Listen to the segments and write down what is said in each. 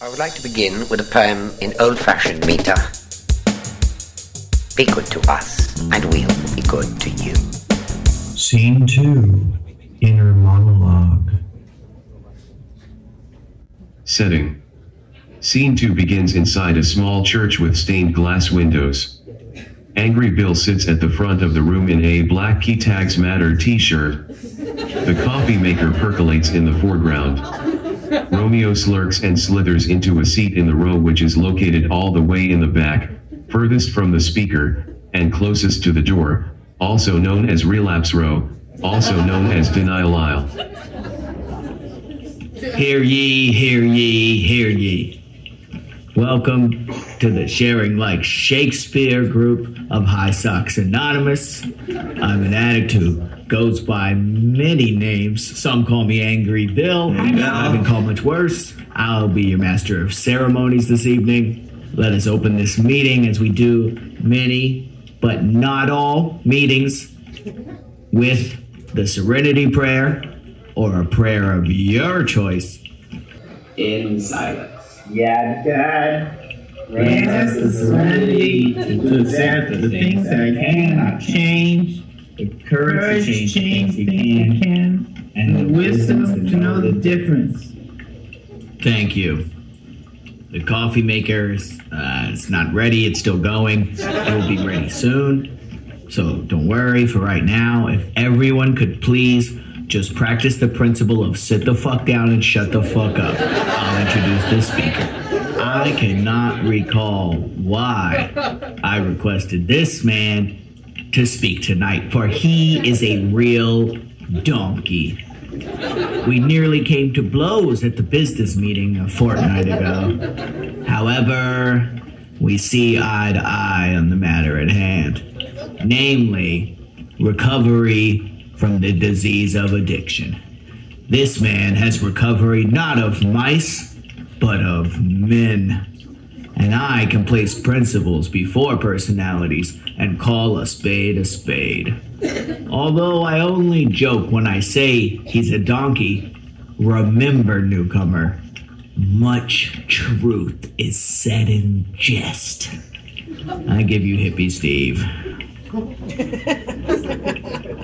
I would like to begin with a poem in old fashioned meter. Be good to us, and we'll be good to you. Scene 2 Inner Monologue. Setting. Scene 2 begins inside a small church with stained glass windows. Angry Bill sits at the front of the room in a black Key Tags Matter t shirt. The coffee maker percolates in the foreground. Romeo slurks and slithers into a seat in the row which is located all the way in the back, furthest from the speaker, and closest to the door, also known as relapse row, also known as denial aisle. Hear ye, hear ye, hear ye. Welcome to the Sharing Like Shakespeare group of High Socks Anonymous. I'm an addict who goes by many names. Some call me Angry Bill. I've been called much worse. I'll be your master of ceremonies this evening. Let us open this meeting as we do many, but not all, meetings with the Serenity Prayer or a prayer of your choice in silence. Yeah, God. Grant us the serenity to accept the things that I cannot change, the courage to change things we can, and the wisdom to know the difference. Thank you. The coffee makers, uh, it's not ready. It's still going. It will be ready soon. So don't worry for right now. If everyone could please just practice the principle of sit the fuck down and shut the fuck up. I'll introduce this speaker. I cannot recall why I requested this man to speak tonight, for he is a real donkey. We nearly came to blows at the business meeting a fortnight ago. However, we see eye to eye on the matter at hand, namely, recovery from the disease of addiction. This man has recovery not of mice, but of men. And I can place principles before personalities and call a spade a spade. Although I only joke when I say he's a donkey, remember, newcomer, much truth is said in jest. I give you hippie Steve.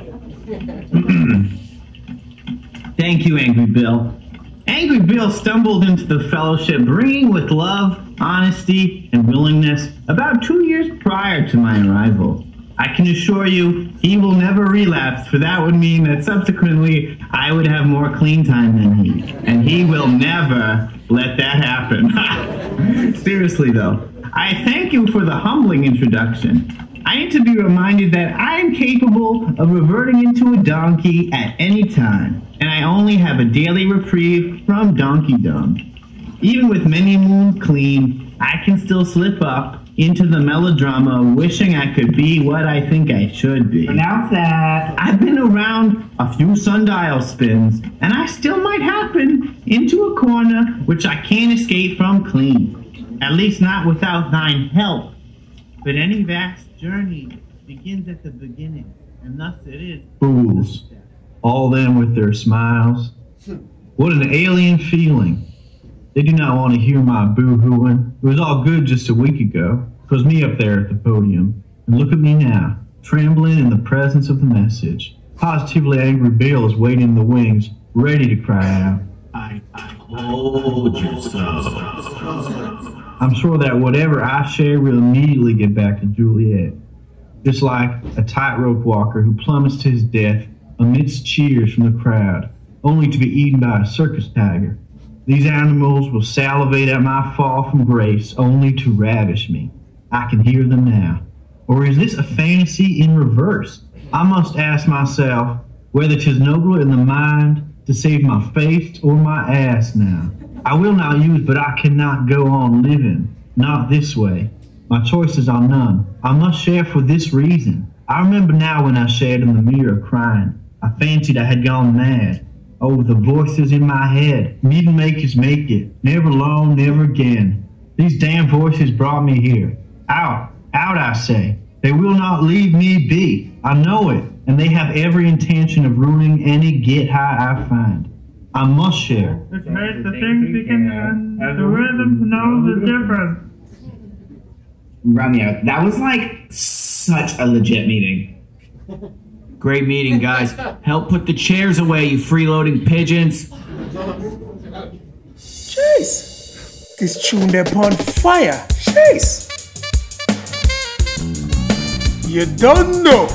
Thank you, Angry Bill. Angry Bill stumbled into the fellowship bringing with love, honesty, and willingness about two years prior to my arrival. I can assure you he will never relapse, for that would mean that subsequently I would have more clean time than he. And he will never let that happen. Seriously, though, I thank you for the humbling introduction. I need to be reminded that I am capable of reverting into a donkey at any time, and I only have a daily reprieve from donkeydom. Even with many moons clean, I can still slip up into the melodrama wishing I could be what I think I should be. Pronounce that. I've been around a few sundial spins, and I still might happen into a corner which I can't escape from clean. At least not without thine help. But any vast journey begins at the beginning, and thus it is. Fools. All them with their smiles. What an alien feeling. They do not want to hear my boo hooing. It was all good just a week ago. It was me up there at the podium. And look at me now, trembling in the presence of the message. Positively angry Bill is waiting in the wings, ready to cry out. I, I told you so. I'm sure that whatever I share will immediately get back to Juliet. Just like a tightrope walker who plummets to his death amidst cheers from the crowd, only to be eaten by a circus tiger. These animals will salivate at my fall from grace only to ravish me. I can hear them now. Or is this a fantasy in reverse? I must ask myself whether 'tis nobler in the mind to save my face or my ass now. I will not use, but I cannot go on living. Not this way. My choices are none. I must share for this reason. I remember now when I shared in the mirror crying. I fancied I had gone mad. Oh, the voices in my head. Needn't make us make it. Never long, never again. These damn voices brought me here. Out, out, I say. They will not leave me be. I know it, and they have every intention of ruining any get high I find. I must share. It's made the things we can and the rhythm to know the difference. Romeo, that was like such a legit meeting. Great meeting, guys. Help put the chairs away, you freeloading pigeons. Jeez. This tune upon fire. Jeez. You don't know.